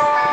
Bye.